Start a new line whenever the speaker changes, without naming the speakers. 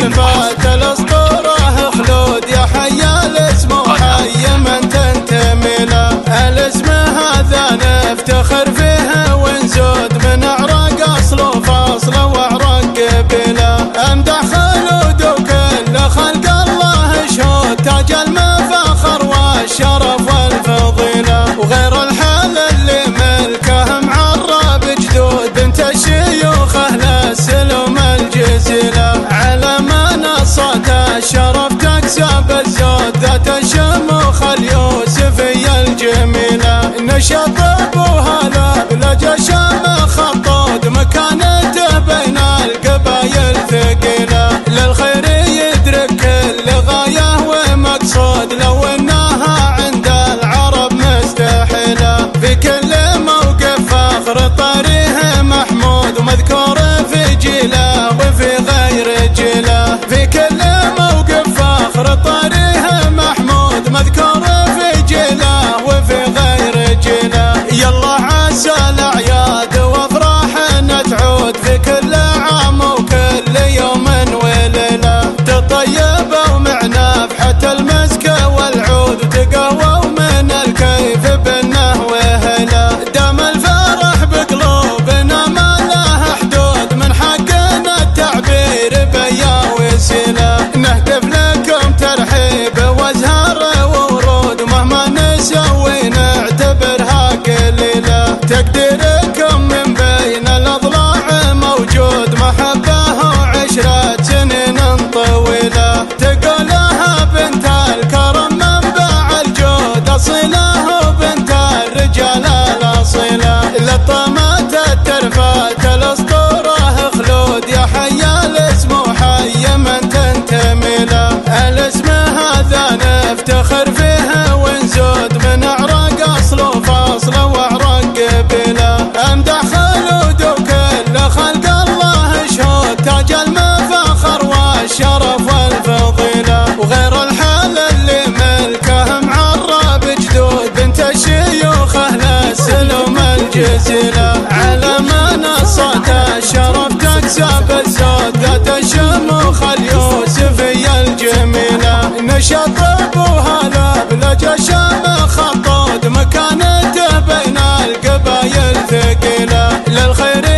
better شموخ اليوسفية الجميلة نشط ابوها لا بلا شمخ الطاقة تقديركم من بين الأضلاع موجود محبة وعشرة سنين طويلة تقولها بنت الكرم منبع الجود أصيلة وبنت الرجال الأصيلة. لطمت الترفات الأسطورة خلود يا حي الاسم حي من تنتمي له. الاسم جزيلة على منصة شرب تكسب الزود تشمخ اليوسفية الجميلة نشط ابوها لبلج شمخ خطود مكانته بين القبايل ثقيلة للخير